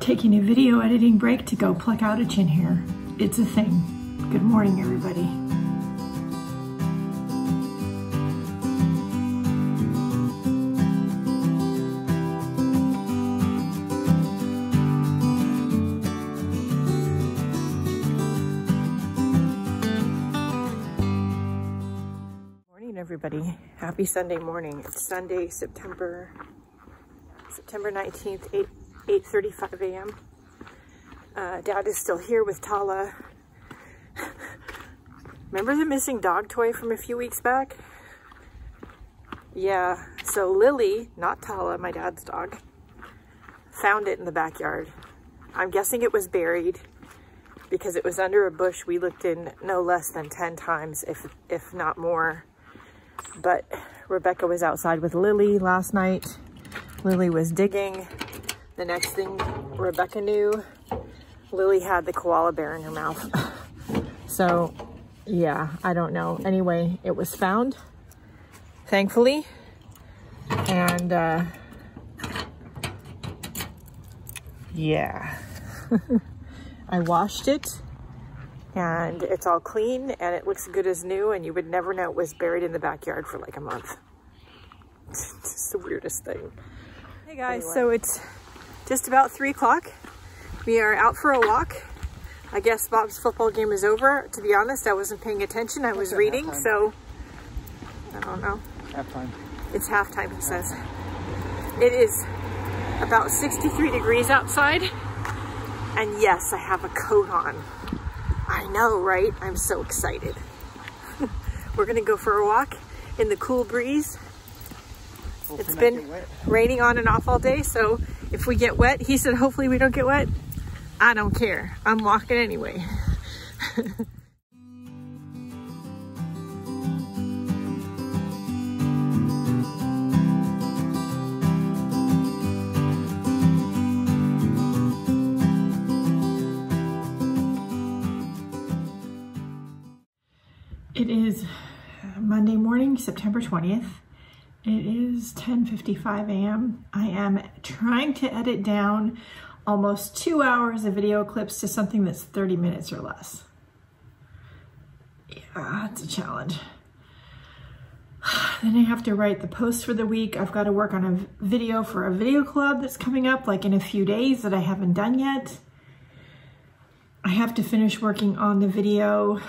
taking a video editing break to go pluck out a chin hair. It's a thing. Good morning, everybody. Morning, everybody. Happy Sunday morning. It's Sunday, September September 19th, 8 8.35 a.m. Uh, Dad is still here with Tala. Remember the missing dog toy from a few weeks back? Yeah, so Lily, not Tala, my dad's dog, found it in the backyard. I'm guessing it was buried because it was under a bush we looked in no less than 10 times, if, if not more. But Rebecca was outside with Lily last night. Lily was digging the next thing Rebecca knew, Lily had the koala bear in her mouth. so yeah, I don't know. Anyway, it was found, thankfully. And uh, yeah, I washed it and it's all clean and it looks good as new and you would never know it was buried in the backyard for like a month. it's the weirdest thing. Hey guys, anyway. so it's just about three o'clock. We are out for a walk. I guess Bob's football game is over. To be honest, I wasn't paying attention. I was reading, so I don't know. Halftime. It's halftime, he says. It is about 63 degrees outside. And yes, I have a coat on. I know, right? I'm so excited. We're gonna go for a walk in the cool breeze. Hopefully it's been raining on and off all day, so if we get wet, he said, hopefully we don't get wet. I don't care. I'm walking anyway. It is Monday morning, September 20th. It is 10.55 a.m. I am trying to edit down almost two hours of video clips to something that's 30 minutes or less. Yeah, it's a challenge. Then I have to write the post for the week. I've got to work on a video for a video club that's coming up like in a few days that I haven't done yet. I have to finish working on the video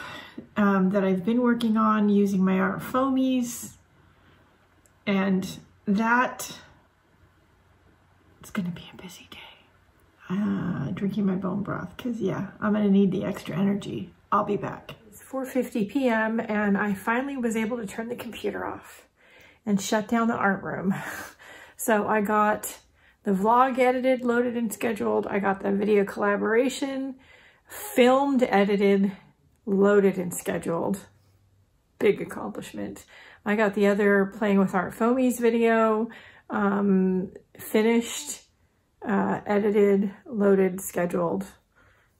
um, that I've been working on using my art foamies and that it's gonna be a busy day. Uh, drinking my bone broth, because yeah, I'm gonna need the extra energy. I'll be back. It's 4.50 p.m. and I finally was able to turn the computer off and shut down the art room. so I got the vlog edited, loaded, and scheduled. I got the video collaboration filmed, edited, loaded, and scheduled. Big accomplishment. I got the other Playing with Art Foamies video um, finished, uh, edited, loaded, scheduled.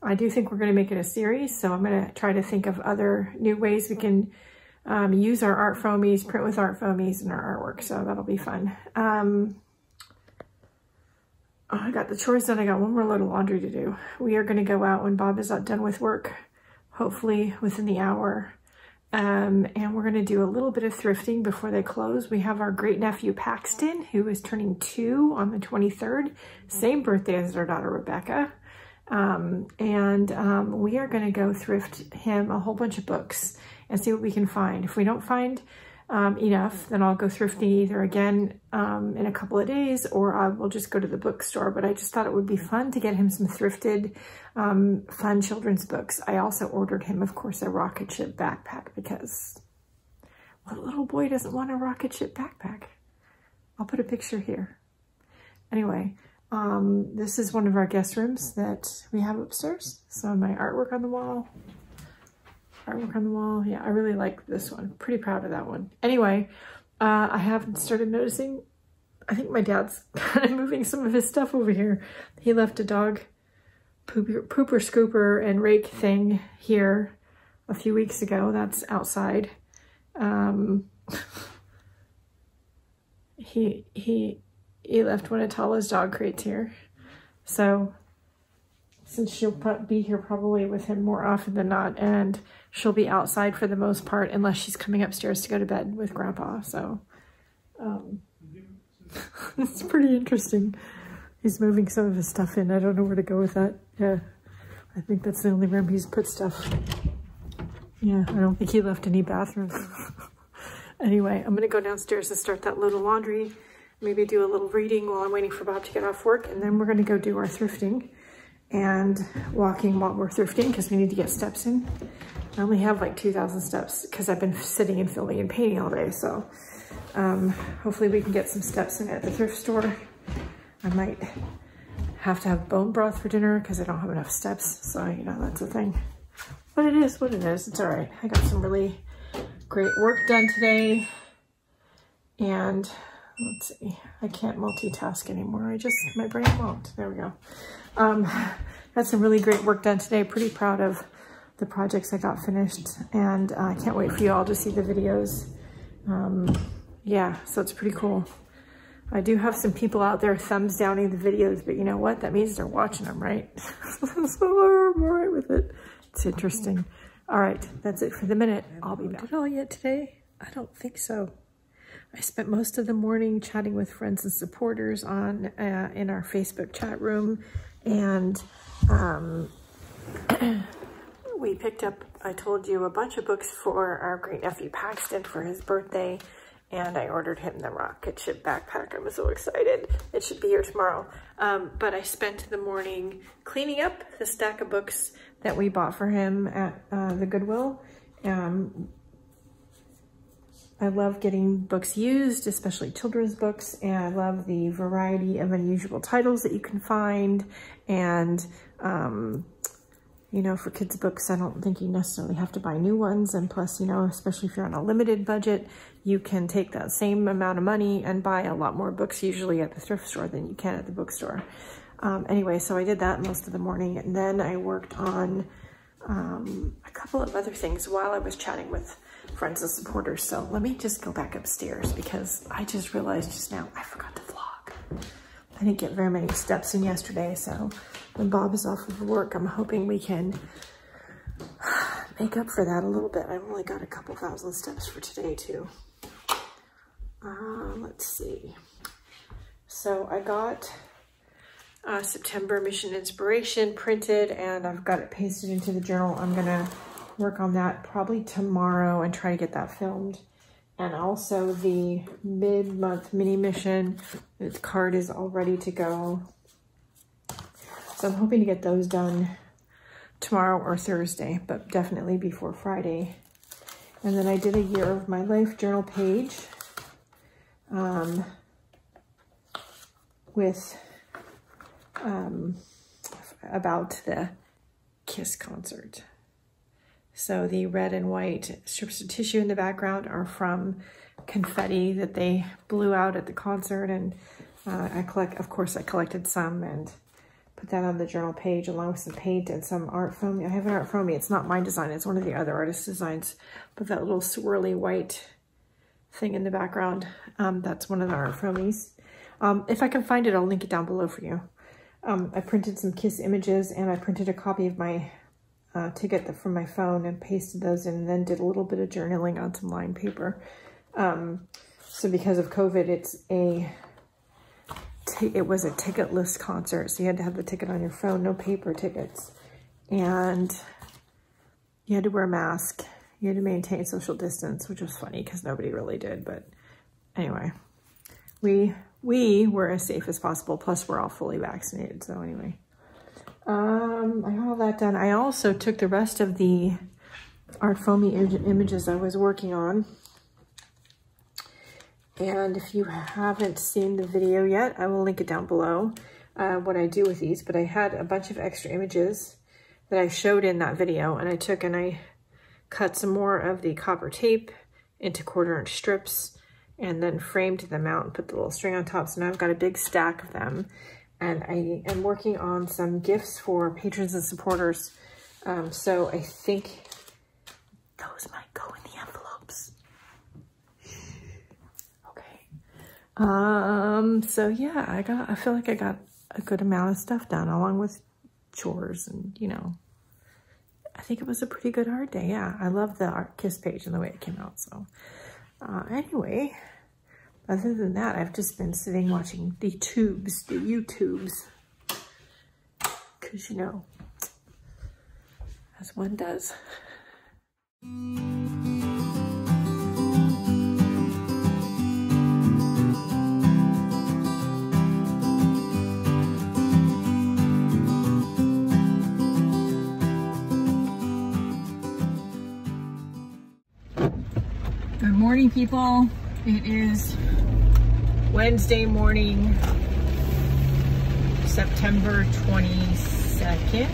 I do think we're going to make it a series, so I'm going to try to think of other new ways we can um, use our art foamies, print with art foamies in our artwork, so that'll be fun. Um, oh, I got the chores done. I got one more load of laundry to do. We are going to go out when Bob is not done with work, hopefully within the hour. Um, and we're going to do a little bit of thrifting before they close. We have our great nephew Paxton, who is turning two on the 23rd, same birthday as our daughter Rebecca. Um, and um, we are going to go thrift him a whole bunch of books and see what we can find. If we don't find um, enough, then I'll go thrifting either again um, in a couple of days or I will just go to the bookstore. But I just thought it would be fun to get him some thrifted, um, fun children's books. I also ordered him, of course, a rocket ship backpack because what little boy doesn't want a rocket ship backpack? I'll put a picture here. Anyway, um, this is one of our guest rooms that we have upstairs. Some of my artwork on the wall, artwork on the wall. Yeah, I really like this one. Pretty proud of that one. Anyway, uh, I have started noticing, I think my dad's kind of moving some of his stuff over here. He left a dog pooper, pooper scooper and rake thing here a few weeks ago. That's outside. Um, he, he, he left one of Tala's dog crates here. So since she'll be here probably with him more often than not. And she'll be outside for the most part unless she's coming upstairs to go to bed with grandpa. So um, it's pretty interesting. He's moving some of his stuff in. I don't know where to go with that. Yeah, I think that's the only room he's put stuff. Yeah, I don't think he left any bathrooms. anyway, I'm going to go downstairs and start that load of laundry. Maybe do a little reading while I'm waiting for Bob to get off work. And then we're going to go do our thrifting and walking while we're thrifting because we need to get steps in. I only have like 2,000 steps because I've been sitting and filming and painting all day. So um, hopefully we can get some steps in at the thrift store. I might have to have bone broth for dinner because I don't have enough steps. So, you know, that's a thing. But it is what it is. It's all right. I got some really great work done today. And let's see, I can't multitask anymore. I just, my brain won't. There we go. Um, got some really great work done today. Pretty proud of the projects I got finished. And uh, I can't wait for you all to see the videos. Um, yeah, so it's pretty cool. I do have some people out there thumbs downing the videos, but you know what? That means they're watching them, right? so I'm all right with it. It's interesting. All right, that's it for the minute. I'll be back. Did all yet today? I don't think so. I spent most of the morning chatting with friends and supporters on uh, in our Facebook chat room, and um, we picked up, I told you, a bunch of books for our great nephew Paxton for his birthday, and I ordered him the rocket ship backpack. I'm so excited. It should be here tomorrow. Um, but I spent the morning cleaning up the stack of books that we bought for him at uh, the Goodwill. Um, I love getting books used, especially children's books, and I love the variety of unusual titles that you can find. And, um, you know, for kids' books, I don't think you necessarily have to buy new ones. And plus, you know, especially if you're on a limited budget, you can take that same amount of money and buy a lot more books usually at the thrift store than you can at the bookstore. Um, anyway, so I did that most of the morning. And then I worked on um, a couple of other things while I was chatting with friends and supporters. So let me just go back upstairs because I just realized just now I forgot to vlog. I didn't get very many steps in yesterday. So when Bob is off of work, I'm hoping we can make up for that a little bit. I've only got a couple thousand steps for today too. Uh, let's see. So I got uh, September Mission Inspiration printed and I've got it pasted into the journal. I'm gonna work on that probably tomorrow and try to get that filmed. And also the mid-month mini mission, its card is all ready to go. So I'm hoping to get those done tomorrow or Thursday, but definitely before Friday. And then I did a year of my life journal page um, with um, about the KISS concert. So the red and white strips of tissue in the background are from confetti that they blew out at the concert. And uh, I collect, of course, I collected some and put that on the journal page along with some paint and some art foam. I have an art foam. It's not my design. It's one of the other artist's designs. But that little swirly white thing in the background, um, that's one of the art foamies. Um, if I can find it, I'll link it down below for you. Um, I printed some KISS images and I printed a copy of my uh, to get from my phone and pasted those in and then did a little bit of journaling on some lined paper. Um, so because of COVID, it's a, it was a ticketless concert. So you had to have the ticket on your phone, no paper tickets. And you had to wear a mask. You had to maintain social distance, which was funny because nobody really did. But anyway, we, we were as safe as possible. Plus we're all fully vaccinated. So anyway. Um, I got all that done. I also took the rest of the art foamy images I was working on. And if you haven't seen the video yet, I will link it down below, uh, what I do with these. But I had a bunch of extra images that I showed in that video. And I took and I cut some more of the copper tape into quarter inch strips and then framed them out and put the little string on top. So now I've got a big stack of them and I am working on some gifts for patrons and supporters. Um, so I think those might go in the envelopes. okay. Um, so yeah, I got, I feel like I got a good amount of stuff done along with chores and, you know, I think it was a pretty good art day. Yeah, I love the art kiss page and the way it came out. So uh, anyway, other than that, I've just been sitting watching the tubes, the YouTubes. Because, you know, as one does. Good morning, people. It is Wednesday morning, September 22nd, I think.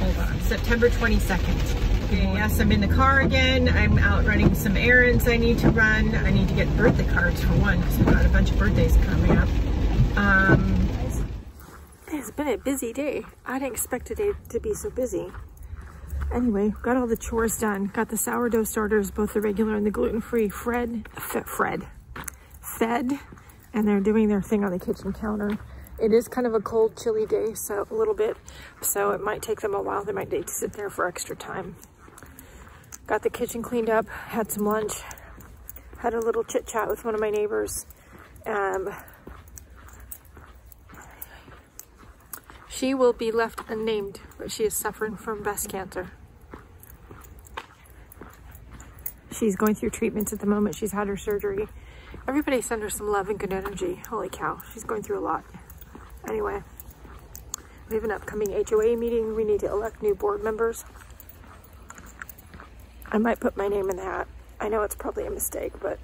Hold on, September 22nd. Okay, yes, I'm in the car again. I'm out running some errands I need to run. I need to get birthday cards for one because I've got a bunch of birthdays coming up. Um, it's been a busy day. I didn't expect today to be so busy. Anyway, got all the chores done. Got the sourdough starters, both the regular and the gluten-free Fred, Fred, fed, and they're doing their thing on the kitchen counter. It is kind of a cold, chilly day, so a little bit, so it might take them a while. They might need to sit there for extra time. Got the kitchen cleaned up, had some lunch, had a little chit chat with one of my neighbors. Um, she will be left unnamed, but she is suffering from breast cancer. She's going through treatments at the moment. She's had her surgery. Everybody send her some love and good energy. Holy cow, she's going through a lot. Anyway, we have an upcoming HOA meeting. We need to elect new board members. I might put my name in the hat. I know it's probably a mistake, but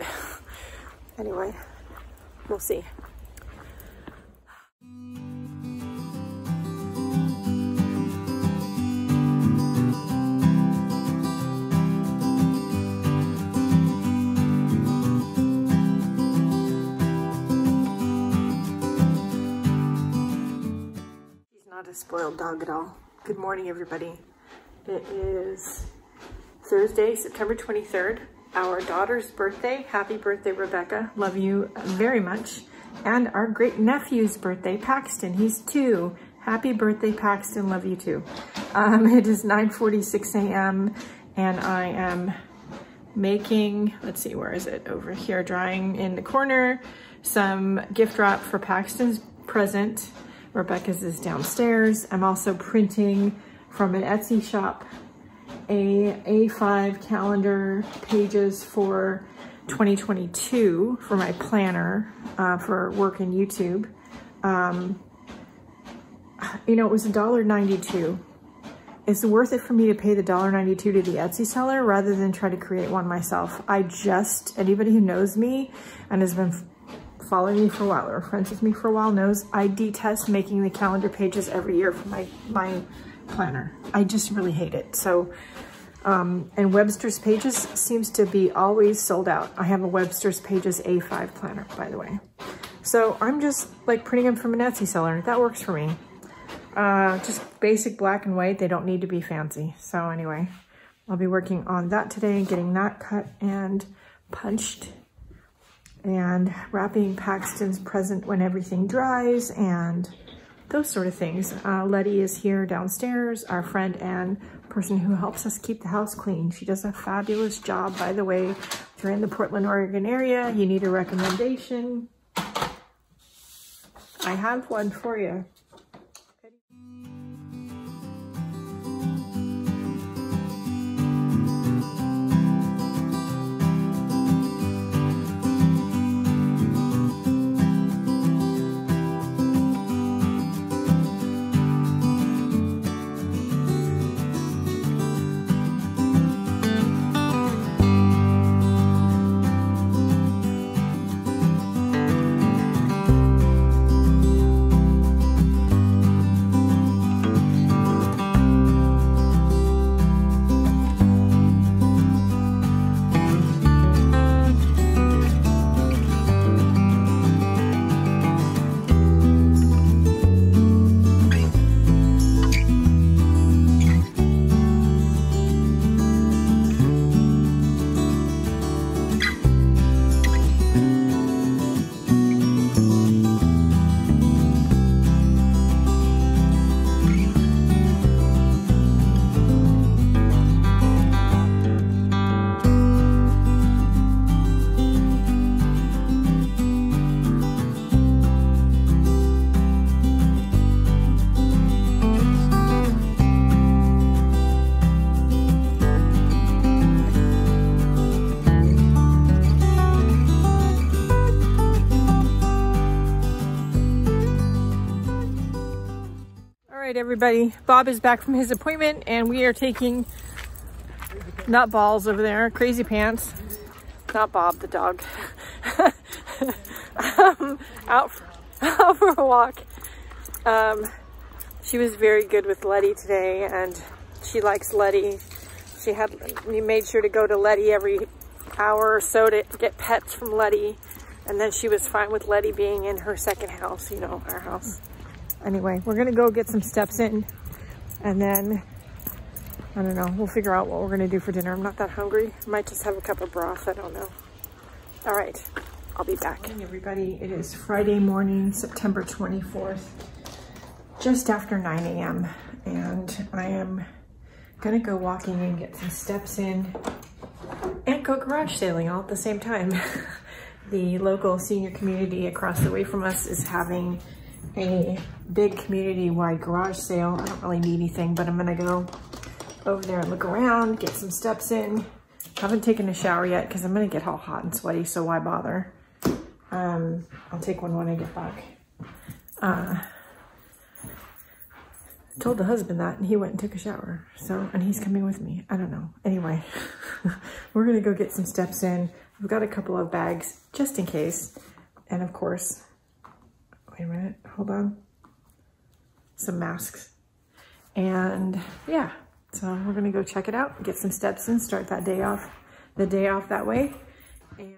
anyway, we'll see. A spoiled dog at all. Good morning, everybody. It is Thursday, September 23rd, our daughter's birthday. Happy birthday, Rebecca. Love you very much. And our great nephew's birthday, Paxton. He's two. Happy birthday, Paxton. Love you too. Um, it is 9.46 a.m. and I am making, let's see, where is it? Over here, drying in the corner, some gift wrap for Paxton's present Rebecca's is downstairs. I'm also printing from an Etsy shop a A5 calendar pages for 2022 for my planner uh, for work in YouTube. Um, you know, it was $1.92. It's worth it for me to pay the $1.92 to the Etsy seller rather than try to create one myself. I just, anybody who knows me and has been following me for a while or friends with me for a while knows I detest making the calendar pages every year for my, my planner. I just really hate it. So, um, and Webster's Pages seems to be always sold out. I have a Webster's Pages A5 planner, by the way. So I'm just like printing them from an Etsy seller. That works for me. Uh, just basic black and white. They don't need to be fancy. So anyway, I'll be working on that today, getting that cut and punched and wrapping Paxton's present when everything dries and those sort of things. Uh, Letty is here downstairs, our friend and person who helps us keep the house clean. She does a fabulous job, by the way. If you're in the Portland, Oregon area, you need a recommendation. I have one for you. Right, everybody. Bob is back from his appointment and we are taking nut balls over there, crazy pants. Not Bob, the dog. um, out, for, out for a walk. Um, she was very good with Letty today and she likes Letty. She had, we made sure to go to Letty every hour or so to get pets from Letty. And then she was fine with Letty being in her second house, you know, our house. Anyway, we're gonna go get some steps in and then, I don't know, we'll figure out what we're gonna do for dinner. I'm not that hungry. Might just have a cup of broth, I don't know. All right, I'll be back. Morning, everybody. It is Friday morning, September 24th, just after 9 a.m. And I am gonna go walking and get some steps in and go garage sailing all at the same time. the local senior community across the way from us is having a big community-wide garage sale. I don't really need anything, but I'm gonna go over there and look around, get some steps in. Haven't taken a shower yet because I'm gonna get all hot and sweaty, so why bother? Um, I'll take one when I get back. Uh, told the husband that and he went and took a shower. So, and he's coming with me. I don't know. Anyway, we're gonna go get some steps in. I've got a couple of bags just in case. And of course, wait a minute, hold on. Some masks. And yeah, so we're gonna go check it out, get some steps in, start that day off, the day off that way. And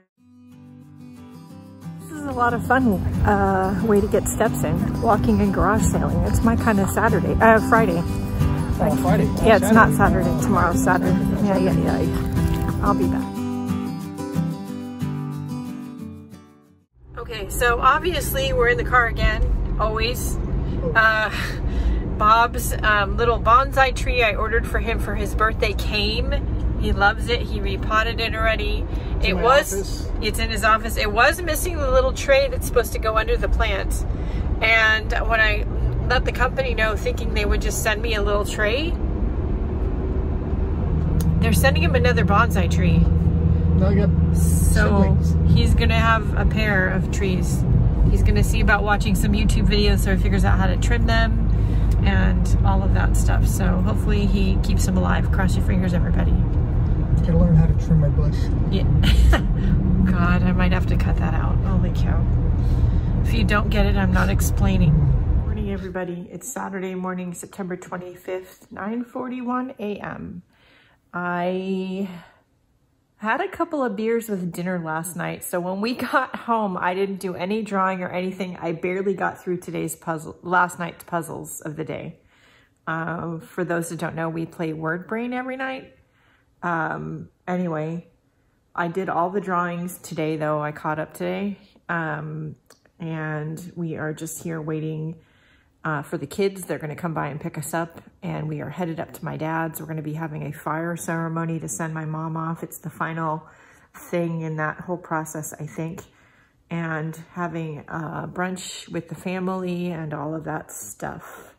this is a lot of fun uh, way to get steps in, walking and garage sailing. It's my kind of Saturday, uh, Friday. Oh, Friday. Yeah, it's Saturday. not Saturday. Tomorrow's Saturday. Yeah, yeah, yeah. I'll be back. So obviously we're in the car again, always. Uh, Bob's um, little bonsai tree I ordered for him for his birthday came. He loves it. He repotted it already. It's it was, office. it's in his office. It was missing the little tray that's supposed to go under the plant. And when I let the company know thinking they would just send me a little tray, they're sending him another bonsai tree. Now you got So siblings. he's gonna have a pair of trees. He's gonna see about watching some YouTube videos so he figures out how to trim them and all of that stuff. So hopefully he keeps them alive. Cross your fingers, everybody. Gotta learn how to trim my bush. Yeah. God, I might have to cut that out. Holy cow. If you don't get it, I'm not explaining. Morning, everybody. It's Saturday morning, September 25th, 9.41 a.m. I had a couple of beers with dinner last night. So when we got home, I didn't do any drawing or anything. I barely got through today's puzzle, last night's puzzles of the day. Um, for those that don't know, we play Word Brain every night. Um, anyway, I did all the drawings today though. I caught up today. Um, and we are just here waiting uh, for the kids. They're going to come by and pick us up and we are headed up to my dad's. We're going to be having a fire ceremony to send my mom off. It's the final thing in that whole process, I think. And having brunch with the family and all of that stuff.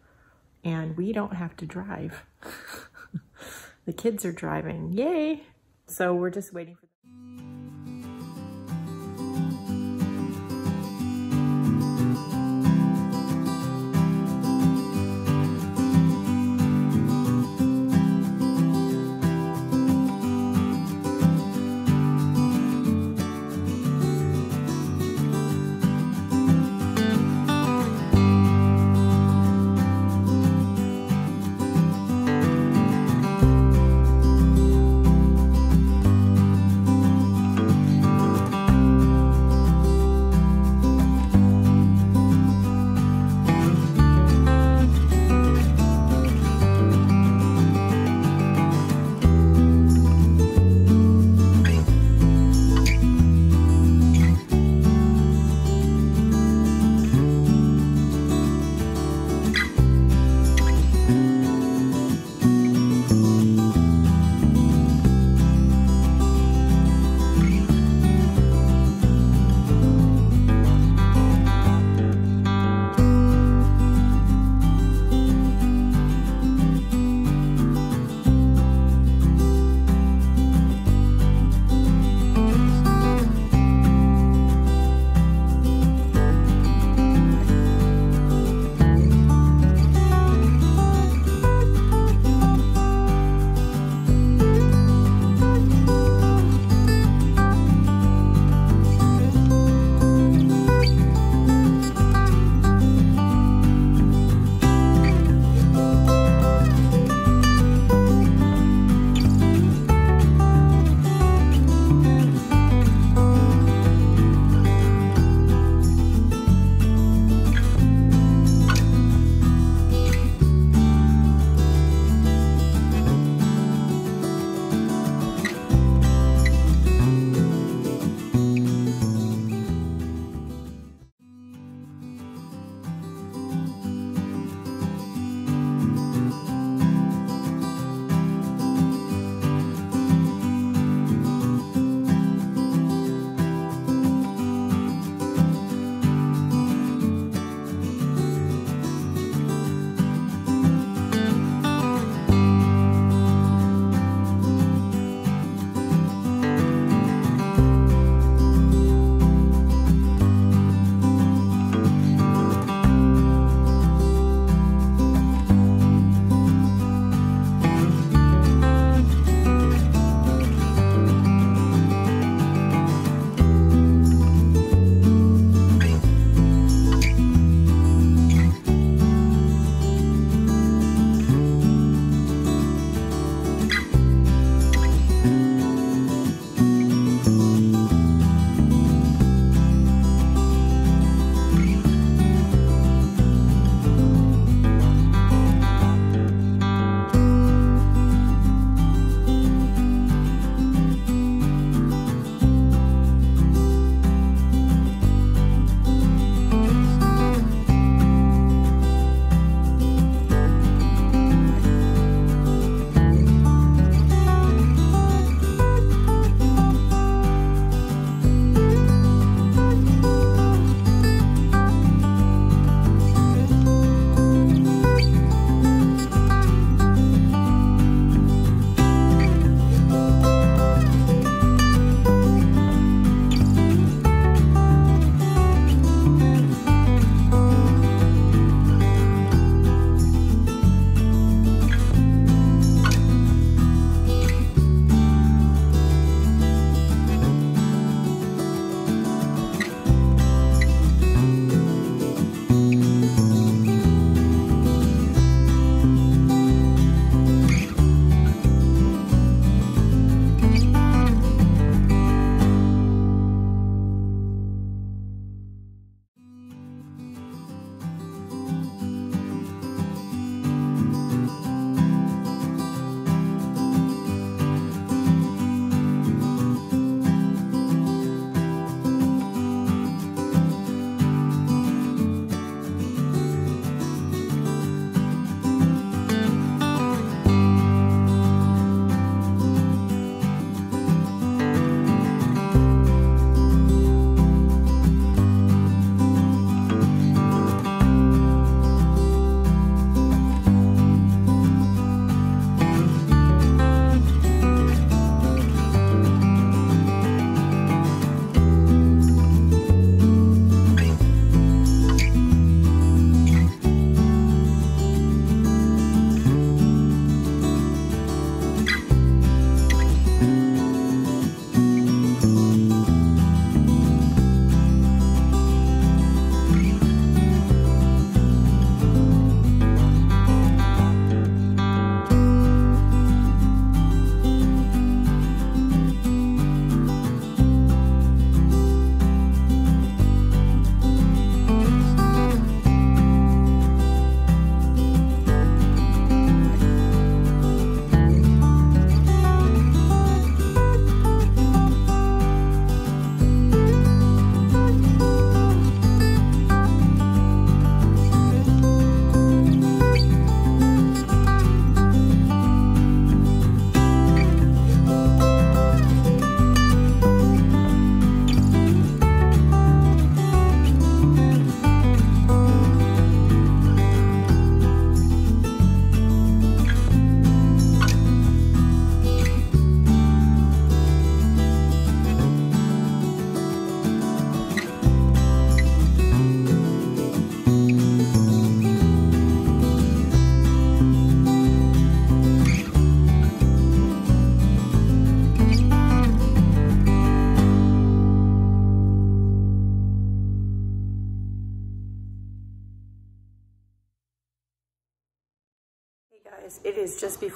And we don't have to drive. the kids are driving. Yay! So we're just waiting for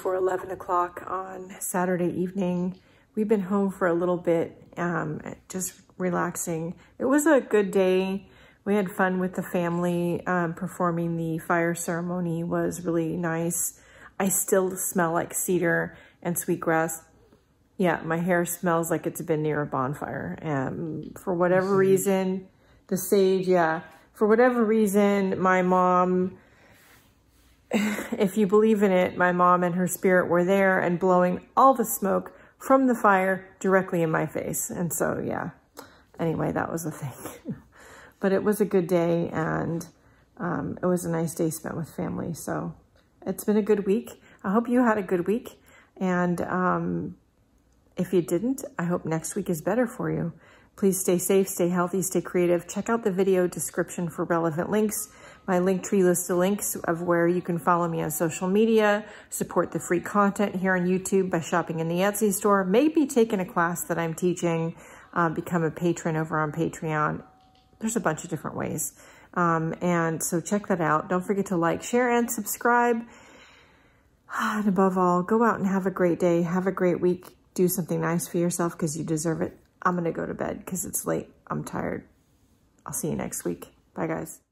before 11 o'clock on Saturday evening. We've been home for a little bit, um, just relaxing. It was a good day. We had fun with the family. Um, performing the fire ceremony was really nice. I still smell like cedar and sweetgrass. Yeah, my hair smells like it's been near a bonfire. Um, for whatever reason, the sage, yeah. For whatever reason, my mom if you believe in it, my mom and her spirit were there and blowing all the smoke from the fire directly in my face. And so, yeah, anyway, that was the thing. but it was a good day and um, it was a nice day spent with family. So it's been a good week. I hope you had a good week. And um, if you didn't, I hope next week is better for you. Please stay safe, stay healthy, stay creative. Check out the video description for relevant links. My link tree lists the links of where you can follow me on social media, support the free content here on YouTube by shopping in the Etsy store, maybe taking a class that I'm teaching, uh, become a patron over on Patreon. There's a bunch of different ways. Um, and so check that out. Don't forget to like, share, and subscribe. And above all, go out and have a great day. Have a great week. Do something nice for yourself because you deserve it. I'm going to go to bed because it's late. I'm tired. I'll see you next week. Bye, guys.